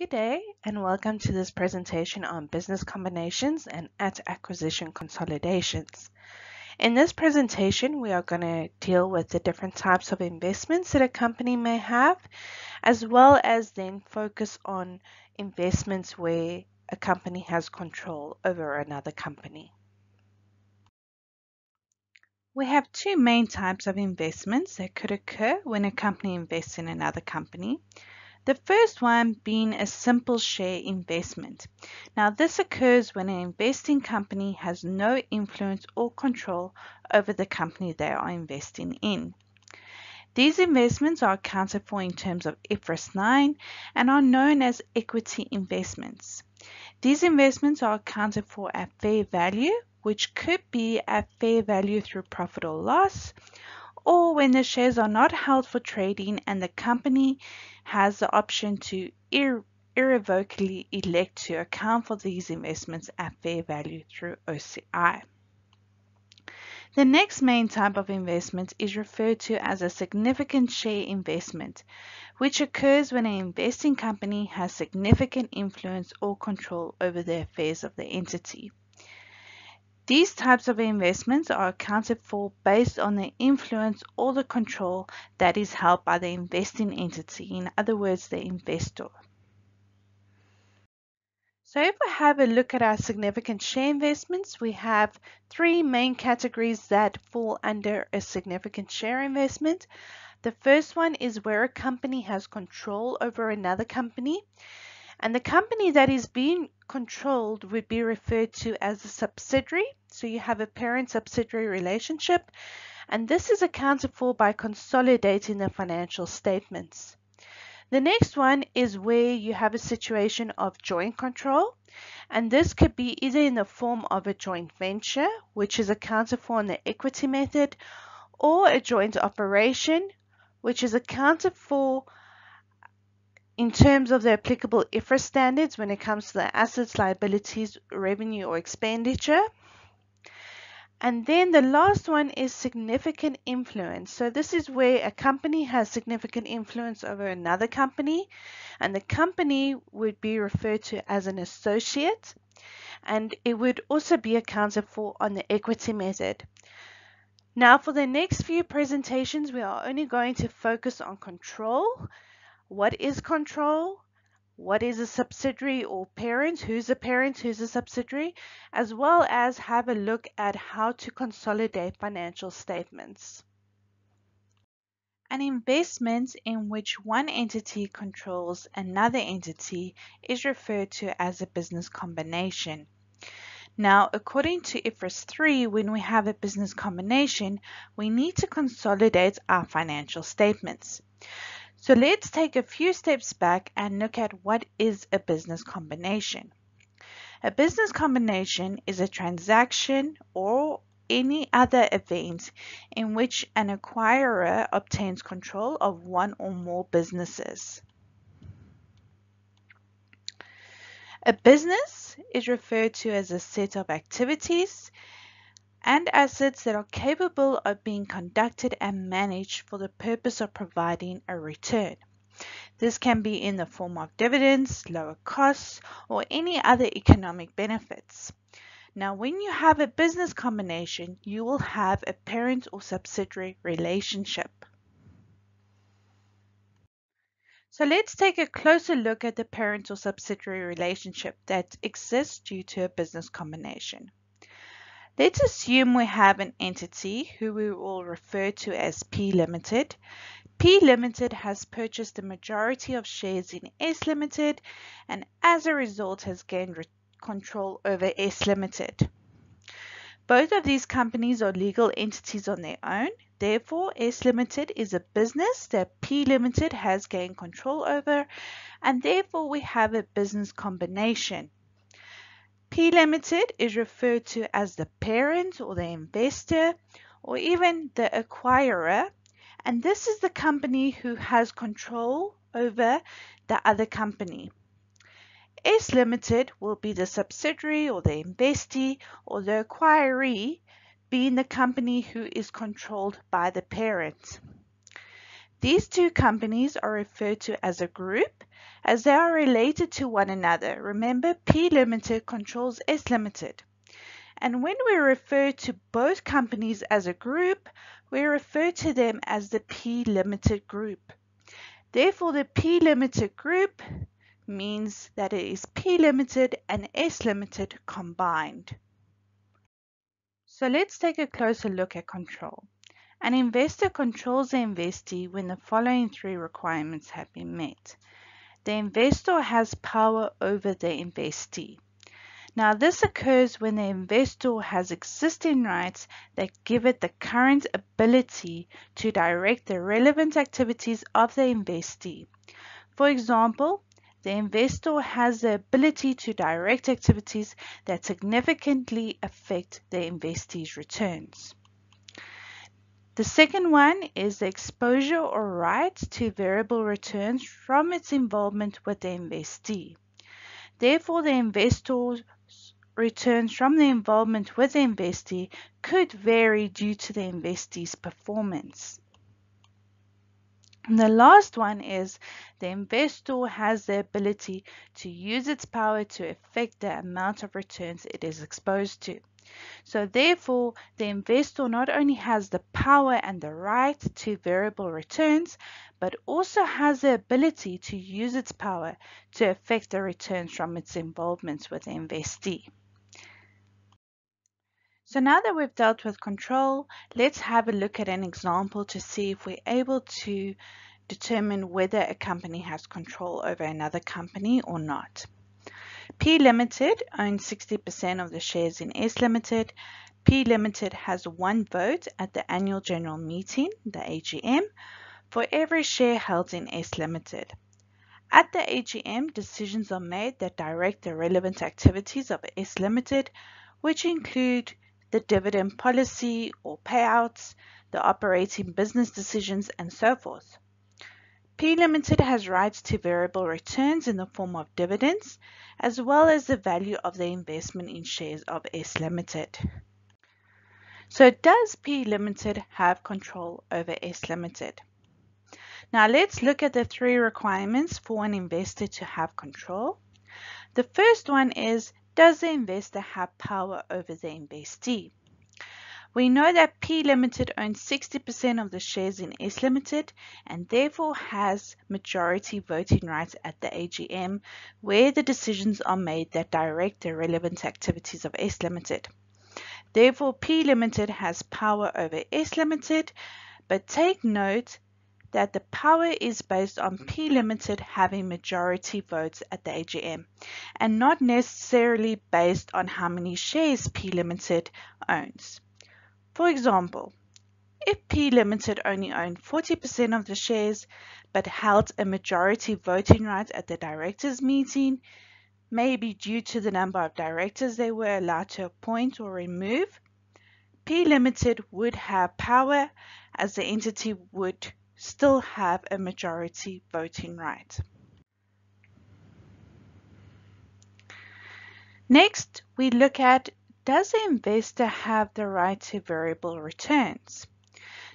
Good day and welcome to this presentation on business combinations and at acquisition consolidations. In this presentation, we are going to deal with the different types of investments that a company may have, as well as then focus on investments where a company has control over another company. We have two main types of investments that could occur when a company invests in another company. The first one being a simple share investment. Now this occurs when an investing company has no influence or control over the company they are investing in. These investments are accounted for in terms of IFRS 9 and are known as equity investments. These investments are accounted for at fair value, which could be at fair value through profit or loss, or when the shares are not held for trading and the company has the option to ir irrevocably elect to account for these investments at fair value through OCI. The next main type of investment is referred to as a significant share investment, which occurs when an investing company has significant influence or control over the affairs of the entity. These types of investments are accounted for based on the influence or the control that is held by the investing entity, in other words, the investor. So if we have a look at our significant share investments, we have three main categories that fall under a significant share investment. The first one is where a company has control over another company. And the company that is being controlled would be referred to as a subsidiary. So you have a parent subsidiary relationship, and this is accounted for by consolidating the financial statements. The next one is where you have a situation of joint control, and this could be either in the form of a joint venture, which is accounted for in the equity method, or a joint operation, which is accounted for in terms of the applicable IFRS standards when it comes to the assets, liabilities, revenue or expenditure. And then the last one is significant influence. So this is where a company has significant influence over another company and the company would be referred to as an associate and it would also be accounted for on the equity method. Now for the next few presentations we are only going to focus on control what is control, what is a subsidiary or parent, who's a parent, who's a subsidiary, as well as have a look at how to consolidate financial statements. An investment in which one entity controls another entity is referred to as a business combination. Now, according to IFRS 3, when we have a business combination, we need to consolidate our financial statements. So let's take a few steps back and look at what is a business combination. A business combination is a transaction or any other event in which an acquirer obtains control of one or more businesses. A business is referred to as a set of activities and assets that are capable of being conducted and managed for the purpose of providing a return. This can be in the form of dividends, lower costs, or any other economic benefits. Now, when you have a business combination, you will have a parent or subsidiary relationship. So let's take a closer look at the parent or subsidiary relationship that exists due to a business combination. Let's assume we have an entity who we will refer to as P Limited. P Limited has purchased the majority of shares in S Limited and as a result has gained control over S Limited. Both of these companies are legal entities on their own. Therefore, S Limited is a business that P Limited has gained control over and therefore we have a business combination. P Limited is referred to as the parent or the investor or even the acquirer and this is the company who has control over the other company. S Limited will be the subsidiary or the investee or the acquiree being the company who is controlled by the parent. These two companies are referred to as a group as they are related to one another. Remember, P Limited controls S Limited. And when we refer to both companies as a group, we refer to them as the P Limited group. Therefore, the P Limited group means that it is P Limited and S Limited combined. So let's take a closer look at control. An investor controls the investee when the following three requirements have been met. The investor has power over the investee. Now this occurs when the investor has existing rights that give it the current ability to direct the relevant activities of the investee. For example, the investor has the ability to direct activities that significantly affect the investee's returns. The second one is the exposure or right to variable returns from its involvement with the investee. Therefore, the investor's returns from the involvement with the investee could vary due to the investee's performance. And the last one is the investor has the ability to use its power to affect the amount of returns it is exposed to. So therefore, the investor not only has the power and the right to variable returns, but also has the ability to use its power to affect the returns from its involvements with the investee. So now that we've dealt with control, let's have a look at an example to see if we're able to determine whether a company has control over another company or not. P Limited owns 60% of the shares in S Limited. P Limited has one vote at the annual general meeting, the AGM, for every share held in S Limited. At the AGM, decisions are made that direct the relevant activities of S Limited, which include the dividend policy or payouts, the operating business decisions, and so forth. P Limited has rights to variable returns in the form of dividends, as well as the value of the investment in shares of S Limited. So does P Limited have control over S Limited? Now let's look at the three requirements for an investor to have control. The first one is, does the investor have power over the investee? We know that P Limited owns 60% of the shares in S Limited and therefore has majority voting rights at the AGM where the decisions are made that direct the relevant activities of S Limited. Therefore, P Limited has power over S Limited, but take note that the power is based on P Limited having majority votes at the AGM and not necessarily based on how many shares P Limited owns. For example, if P Limited only owned 40% of the shares but held a majority voting right at the directors meeting, maybe due to the number of directors they were allowed to appoint or remove, P Limited would have power as the entity would still have a majority voting right. Next, we look at does the investor have the right to variable returns?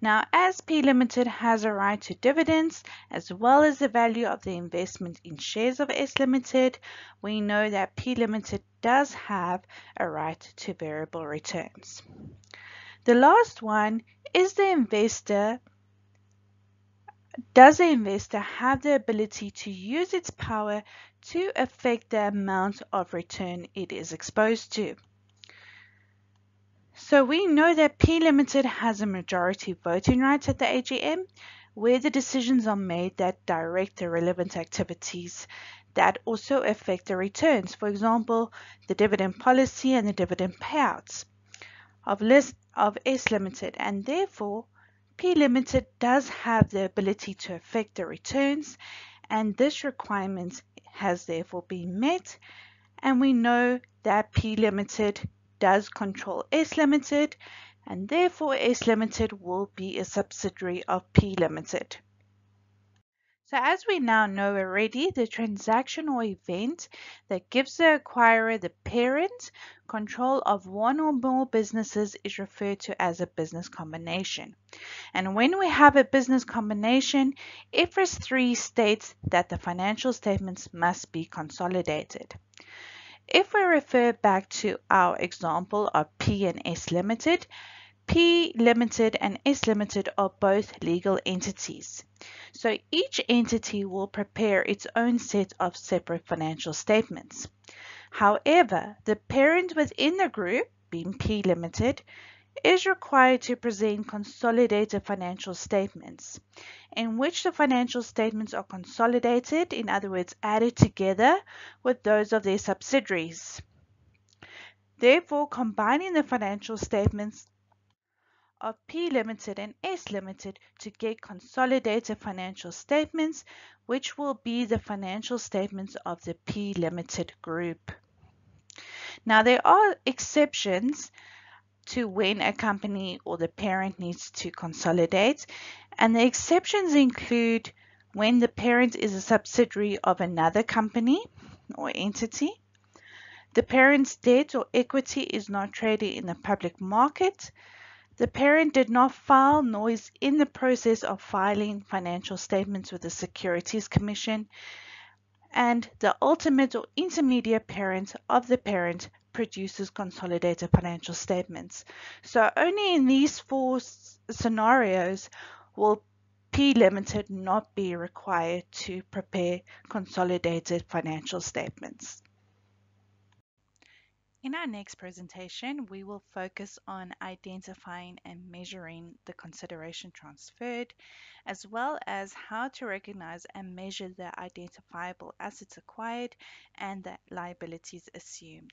Now, as P Limited has a right to dividends as well as the value of the investment in shares of S Limited, we know that P Limited does have a right to variable returns. The last one is the investor does the investor have the ability to use its power to affect the amount of return it is exposed to? So we know that P Limited has a majority voting rights at the AGM where the decisions are made that direct the relevant activities that also affect the returns. For example, the dividend policy and the dividend payouts of, list, of S Limited and therefore P Limited does have the ability to affect the returns and this requirement has therefore been met and we know that P Limited does control S Limited and therefore S Limited will be a subsidiary of P Limited. So as we now know already, the transaction or event that gives the acquirer, the parent, control of one or more businesses is referred to as a business combination. And when we have a business combination, IFRS 3 states that the financial statements must be consolidated. If we refer back to our example of P and S Limited, P Limited and S Limited are both legal entities. So each entity will prepare its own set of separate financial statements. However, the parent within the group, being P Limited, is required to present consolidated financial statements, in which the financial statements are consolidated, in other words, added together with those of their subsidiaries. Therefore, combining the financial statements of P Limited and S Limited to get consolidated financial statements, which will be the financial statements of the P Limited group. Now, there are exceptions to when a company or the parent needs to consolidate, and the exceptions include when the parent is a subsidiary of another company or entity, the parent's debt or equity is not traded in the public market, the parent did not file nor is in the process of filing financial statements with the Securities Commission, and the ultimate or intermediate parent of the parent produces consolidated financial statements. So only in these four scenarios will P Limited not be required to prepare consolidated financial statements. In our next presentation, we will focus on identifying and measuring the consideration transferred, as well as how to recognize and measure the identifiable assets acquired and the liabilities assumed.